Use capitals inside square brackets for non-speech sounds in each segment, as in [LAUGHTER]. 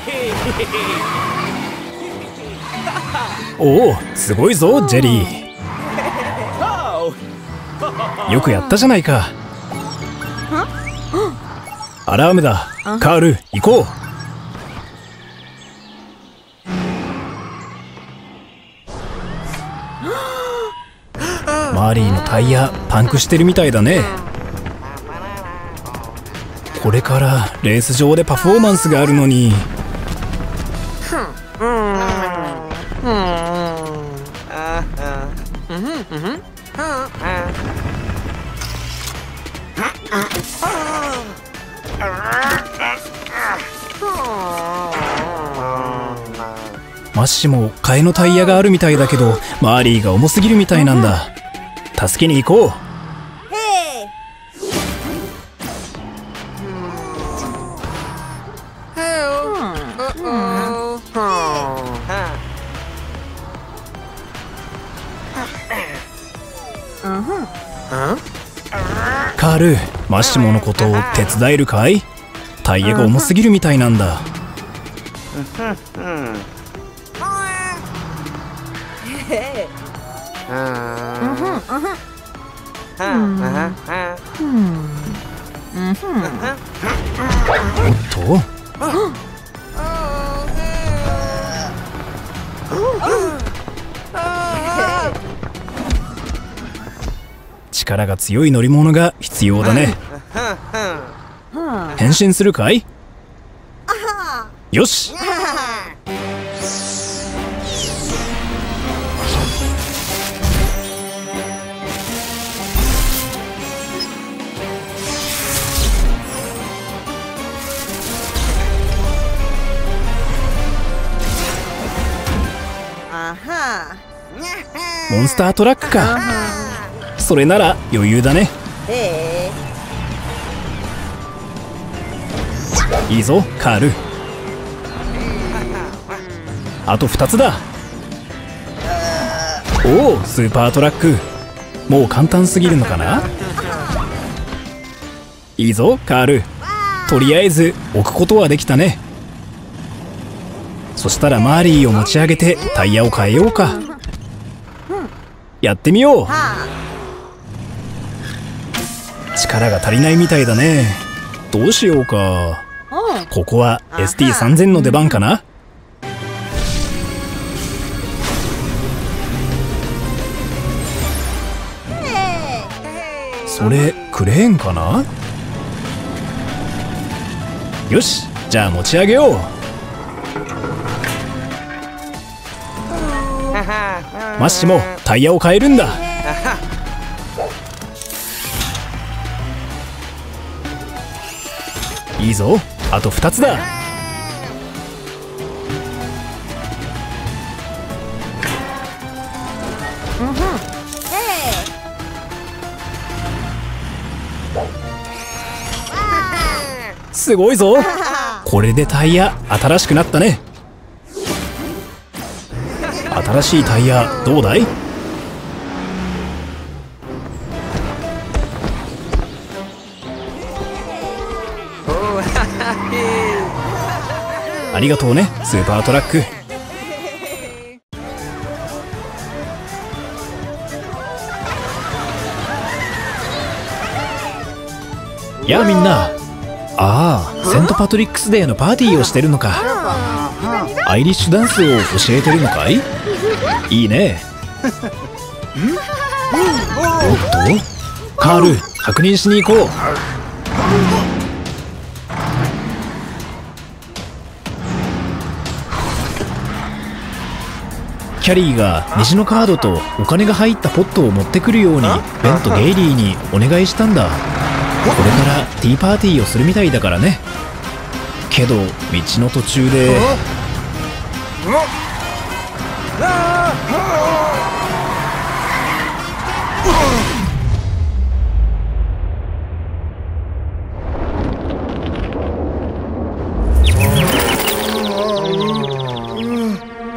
[LAUGHS] おおすごいぞジェリー。[LAUGHS] よくやったじゃないか。アラームだ。カール行こう。マーリーのタイヤパンクしてるみたいだね。これからレース場でパフォーマンスがあるのに替えのタイヤがあるみたいだけどマーリーが重すぎるみたいなんだ。助けに行こう。カールマッシモのことを手伝えるかいタイヤが重すぎるみたいなん。だおっと力が強い乗り物が必要だね変身するかいよしモンスタートラックか。それなら余裕だね。いいぞカール。あと2つだ。おおスーパートラック。もう簡単すぎるのかな？いいぞカール。とりあえず置くことはできたね。そしたらマーリーを持ち上げてタイヤを変えようか。やってみよう。力が足りないみたいだね。どうしようか。ここは ST3000 の出番かな。それクレーンかな？よしじゃあ持ち上げよう。マッシもタイヤを変えるんだ。いいぞ。あと2つだ。すごいぞ。これでタイヤ新しくなったね新しいタイヤどうだい？[LAUGHS] ありがとうねスーパートラック。やあみんなああセントパトリックスデーのパーティーをしてるのか。アイリッシュダンスを教えてるのかい？いいね。おっとカール確認しに行こう。キャリーが虹のカードとお金が入ったポットを持ってくるようにベンとゲイリーにお願いしたんだ。これからティーパーティーをするみたいだからね。けど道の途中で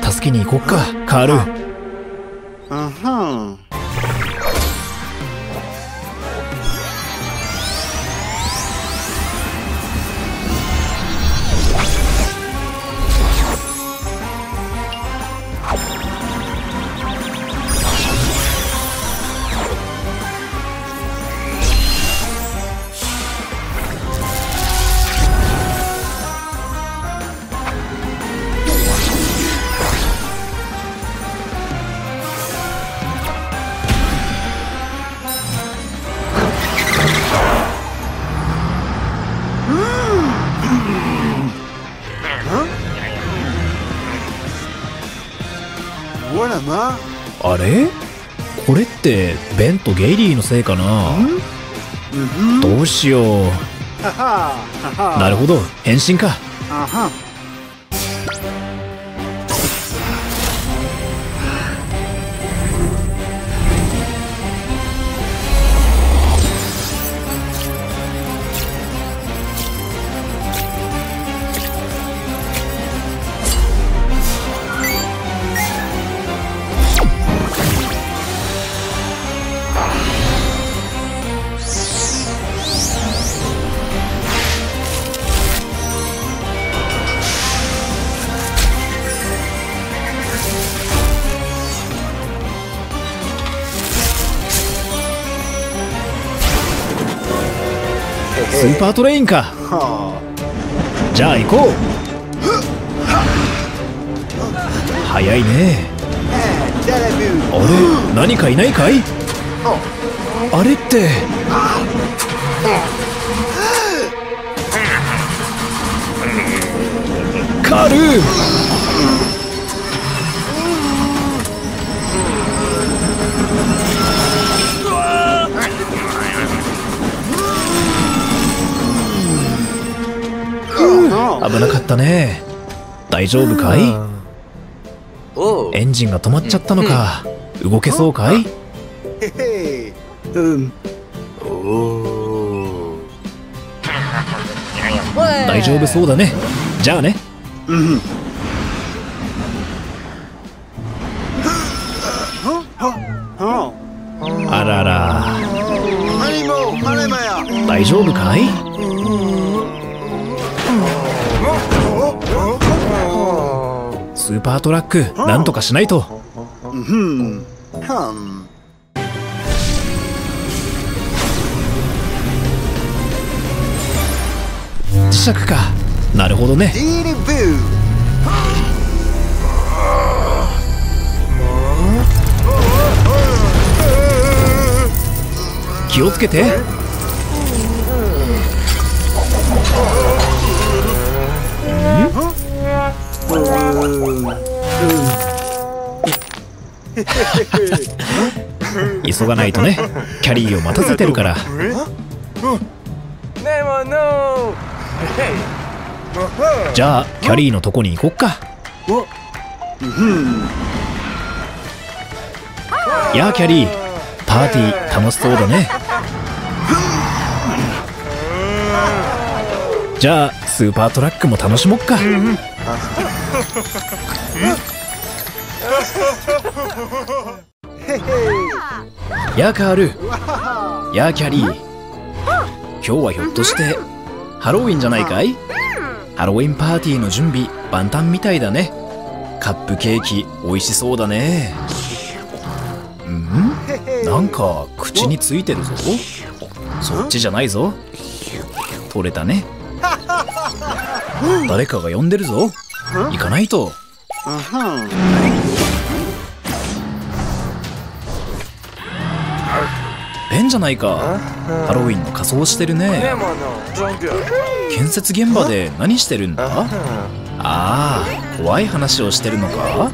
助けに行こっかカール。れ？これってベンとゲイリーのせいかな？Mhm. どうしよう.なるほど。変身かパートレインか。Ha. じゃあ行こう。早いね。Eh. あれ何かいないかい？あれって。カー危なかったね大丈夫かい？Oh. エンジンが止まっちゃったのか動けそうかい？Um, [LAUGHS] Oh. 大丈夫そうだねじゃあね oh. あらら.大丈夫かい？パートラックなんとかしないと。Hmm. 磁石か。なるほどね.気をつけて急がないとねキャリーを待たせてるからじゃあキャリーのとこに行こっかやあキャリーパーティー楽しそうだねじゃあスーパートラックも楽しもっかやカールやキャリー。今日はひょっとしてハロウィンじゃないかい？ハロウィンパーティーの準備万端みたいだね。カップケーキ美味しそうだね。うん？なんか口についてるぞ。そっちじゃないぞ。取れたね。誰かが呼んでるぞ。行かないと。Uh-huh. ベンじゃないか。ハロウィンの仮装してるね.建設現場で何してるんだ？ああ怖い話をしてるのか？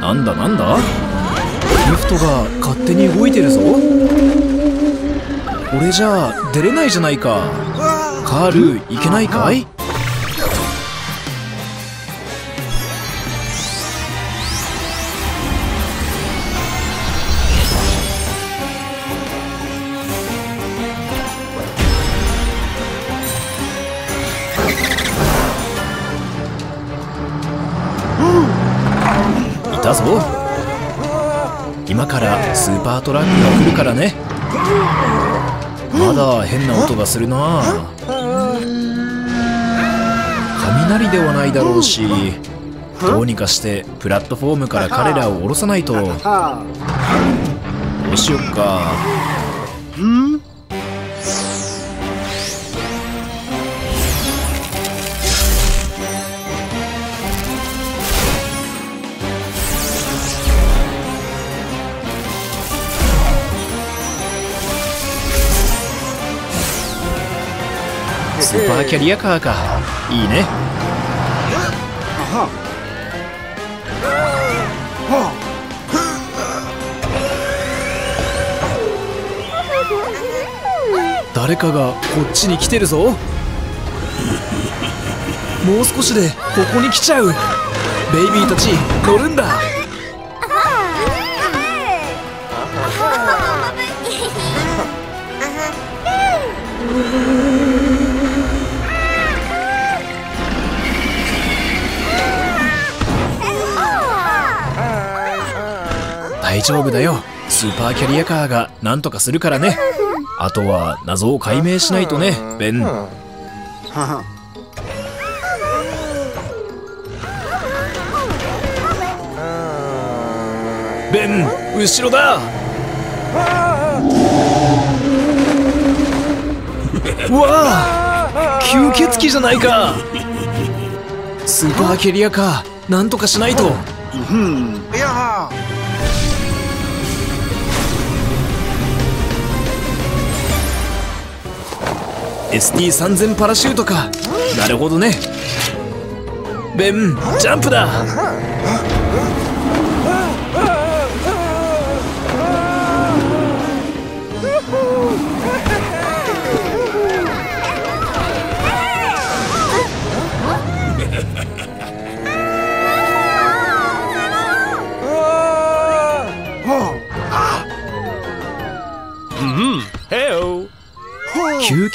なんだなんだ？リフトが勝手に動いてるぞ。これじゃあ出れないじゃないか。カールいけないかいい？パートラックが来るからね。まだ変な音がするな。雷ではないだろうしどうにかしてプラットフォームから彼らを降ろさないと。どうしよっか。ーパーキャリアカーか。いいね。誰かがこっちに来てるぞ。もう少しでここに来ちゃう。ベイビーたち乗るんだ。丈夫だよ。スーパーキャリアカーがなんとかするからね。あとは謎を解明しないとねベン。ベン後ろだ。うわあ吸血鬼じゃないか。スーパーキャリアカーなんとかしないと。ST3000 パラシュートか。なるほどね。ベンジャンプだ。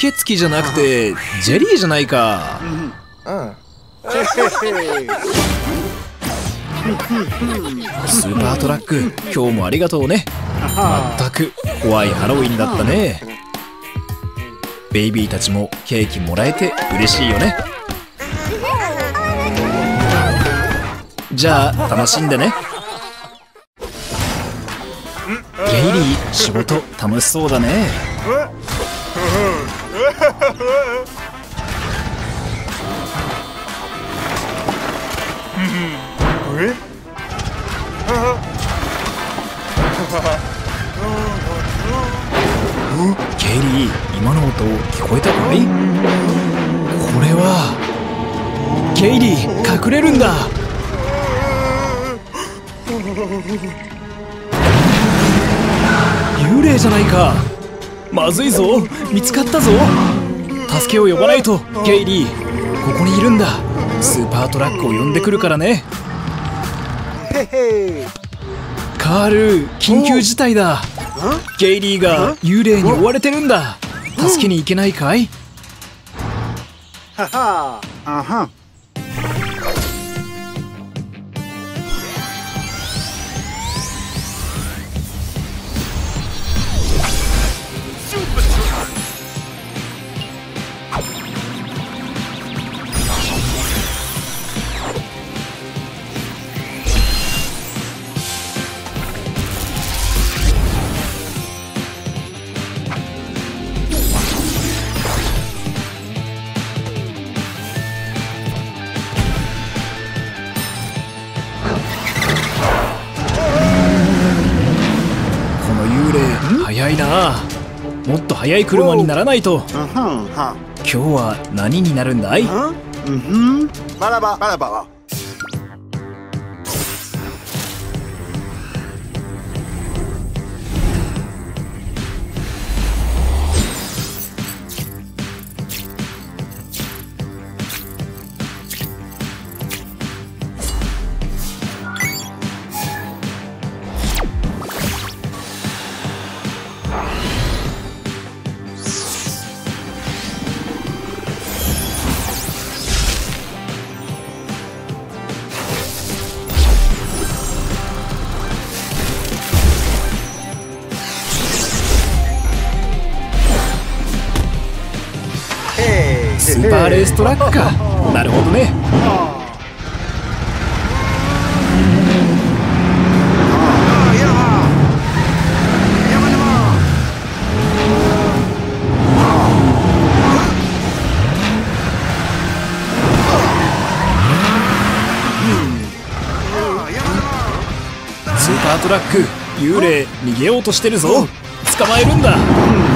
吸血鬼じゃなくてジェリーじゃないか。スーパートラック今日もありがとうね。まったく怖いハロウィンだったね。ベイビーたちもケーキもらえて嬉しいよね。じゃあ楽しんでね。ゲイリー仕事楽しそうだね。ケイリー今の音聞こえ？たかいこれはケイリー隠れるんだ幽霊じゃないかまずいぞ。見つかったぞ。助けを呼ばないとケイリー。ここにいるんだ。スーパートラックを呼んでくるからね。カール緊急事態だ。ゲイリーが幽霊に追われてるんだ。助けに行けないかい？Ha ha. Uh huh. もっと速い車にならないと。今日は何になるんだい？スーパーレーストラックかなるほどね。スーパートラック幽霊逃げようとしてるぞ。捕まえるんだ。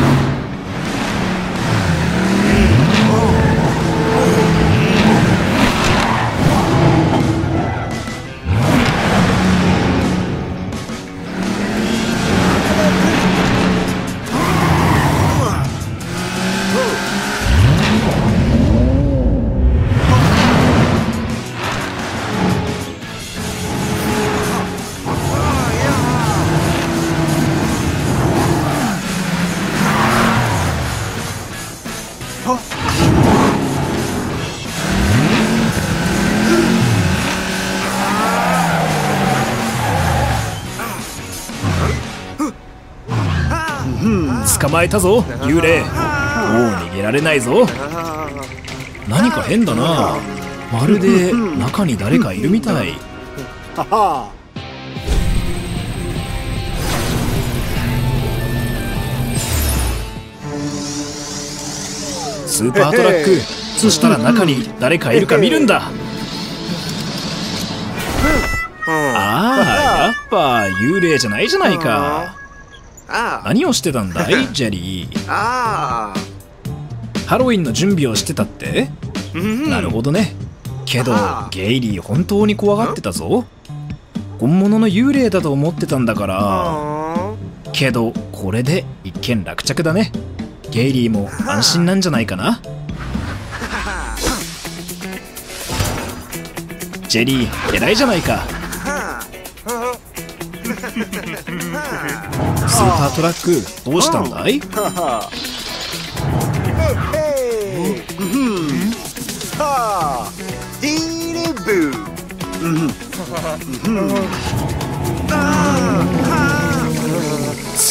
まえたぞ [LAUGHS] 幽霊。もう逃げられないぞ。何か変だな。まるで中に誰かいるみたい。スーパートラック。そしたら中に誰かいるか見るんだ。[LAUGHS] ああやっぱ幽霊じゃないじゃないか Ah. 何をしてたんだい [LAUGHS] ジェリー。Ah. ハロウィンの準備をしてたって？なるほどね。けどゲイリー本当に怖がってたぞ。本物の幽霊だと思ってたんだから。Oh. けどこれで一件落着だね。ゲイリーも安心なんじゃないかな。[LAUGHS] ジェリー偉いじゃないかスーパートラックどうしたんだい？ス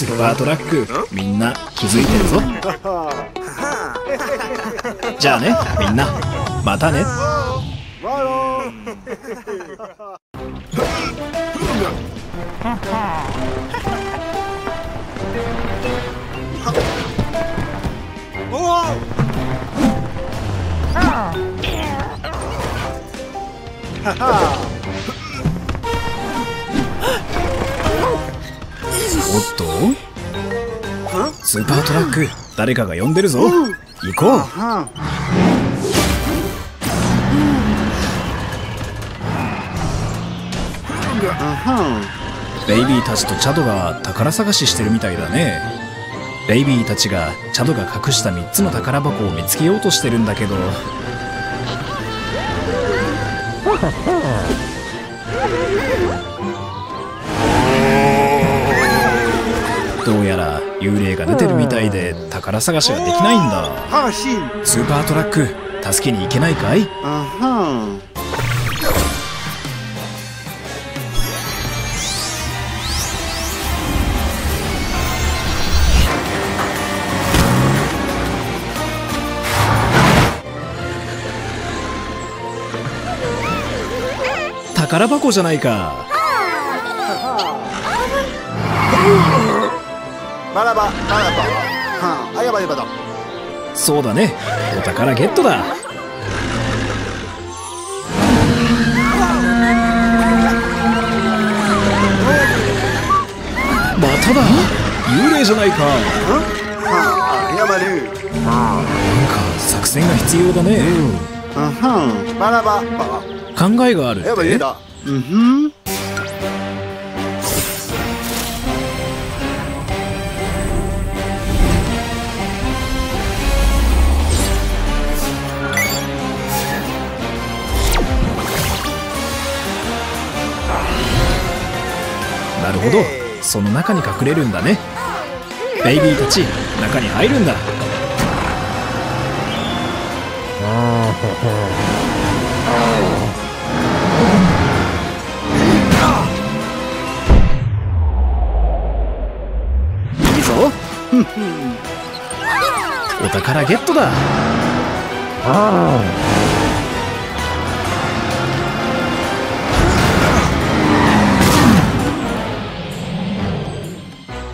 ーパートラックみんな気づいてるぞ。じゃあねみんな。またね。[LAUGHS] スーパートラック誰かが呼んでるぞ。行こう。ベイビーたちとチャドが宝探ししてるみたいだね。ベイビーたちがチャドが隠した3つの宝箱を見つけようとしてるんだけど。どうやら幽霊が出てるみたいで宝探しができないんだ。スーパートラック助けに行けないかい？宝箱じゃないか。バラババラバ。はあやばいばだ。そうだね。お宝ゲットだ。まただ。幽霊じゃないか。はあやばるなんか作戦が必要だね、あはバラババ考えがあるって。やばいだ。うん。ふんなるほど。その中に隠れるんだね。ベイビーたち中に入るんだ。いいお宝ゲットだ。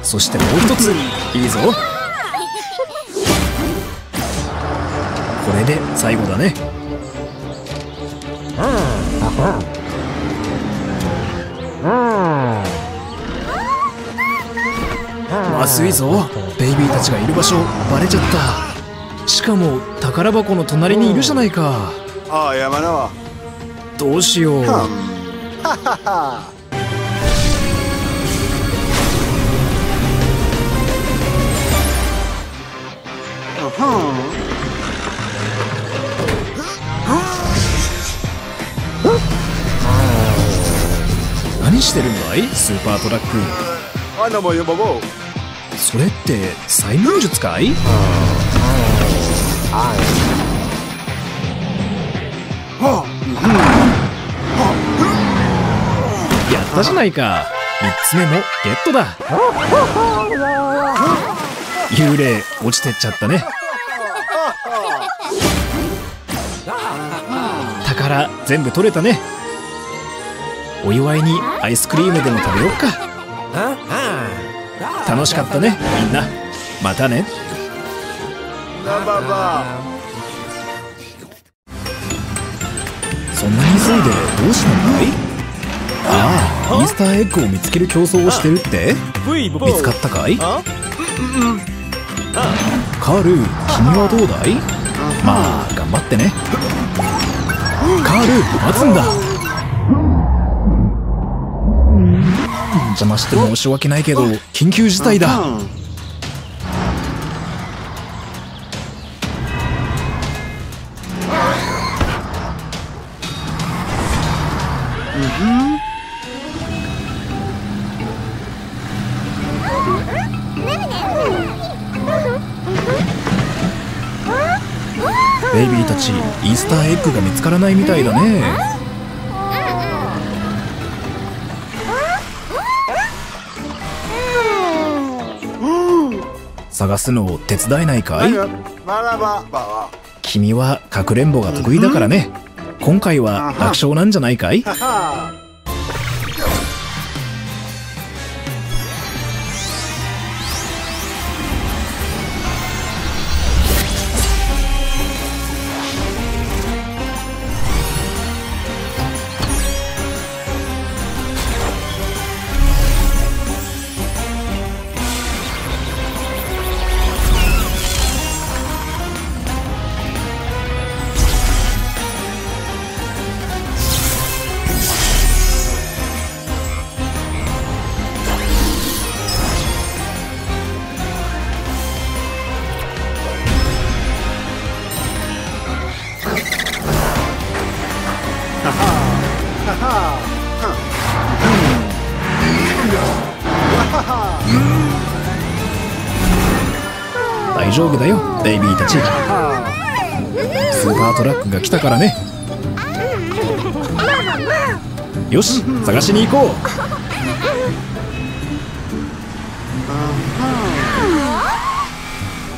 そしてもう一つ。いいぞ。これで最後だね。まずいぞ。ベイビーたちがいる場所バレちゃった。しかも宝箱の隣にいるじゃないか。あやまなわどうしよう。はははは。あは何してるんだい？スーパートラック。あなもよぼぼそれって催眠術かい？やったじゃないか。3つ目もゲットだ。幽霊落ちてっちゃったね。宝全部取れたね。お祝いにアイスクリームでも食べよっか。楽しかったね。みんな。またね。ナンバーバそんなに急いでどうしたんだいああイースターエッグを見つける競争をしてるって？見つかったかい？カール君はどうだい？まあ頑張ってね。カール待つんだ邪魔して申し訳ないけど緊急事態だ。ベイビーたちイースターエッグが見つからないみたいだね探すのを手伝えないかい？君はかくれんぼが得意だからね。今回は楽勝なんじゃないかい？大丈夫だよ。ベイビーたちスーパートラックが来たからね。よし探しに行こう。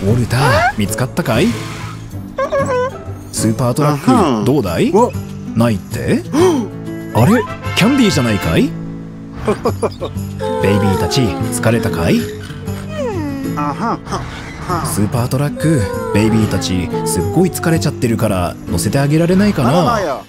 ウォルター見つかったかい？スーパートラックどうだい？ないって？あれ？キャンディーじゃないかい？[LAUGHS] ベイビーたち疲れたかい？スーパートラック。ベイビーたちすっごい疲れちゃってるから乗せてあげられないかな。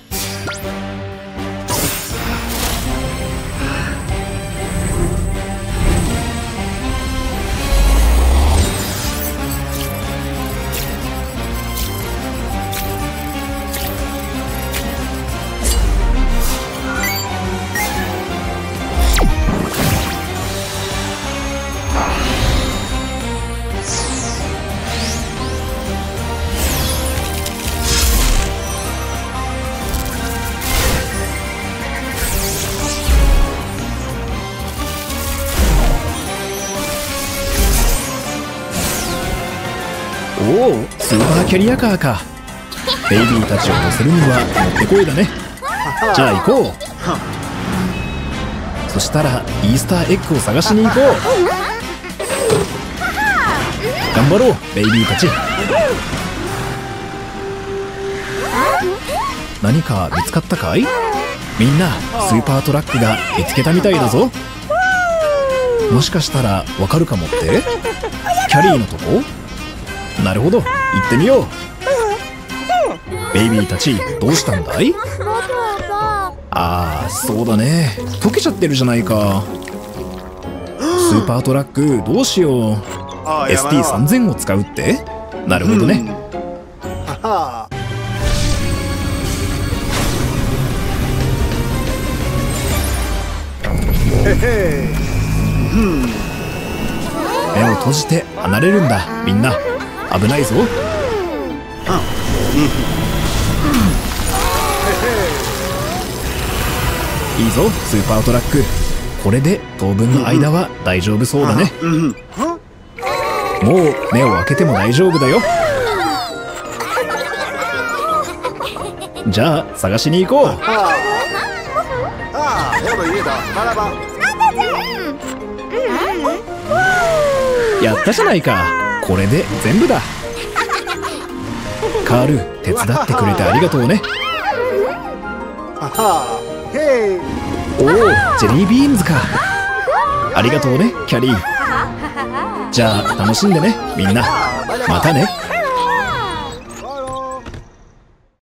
キャリアカーか。ベイビーたちを乗せるにはもってこいだね。[LAUGHS] じゃあ行こう。そしたらイースターエッグを探しに行こう。頑張ろうベイビーたち。何か見つかったかい？みんなスーパートラックが見つけたみたいだぞ。もしかしたらわかるかもって？[LAUGHS] キャリーのとこ？なるほど行ってみよう。ベイビーたちどうしたんだい？ああそうだね。溶けちゃってるじゃないか。スーパートラックどうしよう。あやまな。ST3000 を使うって？なるほどね、目を閉じて離れるんだみんな危ないぞ。いいぞスーパートラック。これで当分の間は大丈夫そうだね。もう目を開けても大丈夫だよ。じゃあ探しに行こう。はああ俺家だマラバやったじゃないかこれで全部だ。[LAUGHS] カール手伝ってくれてありがとうね.おおジェリービーンズか。ありがとうねキャリー。じゃあ楽しんでねみんな。またね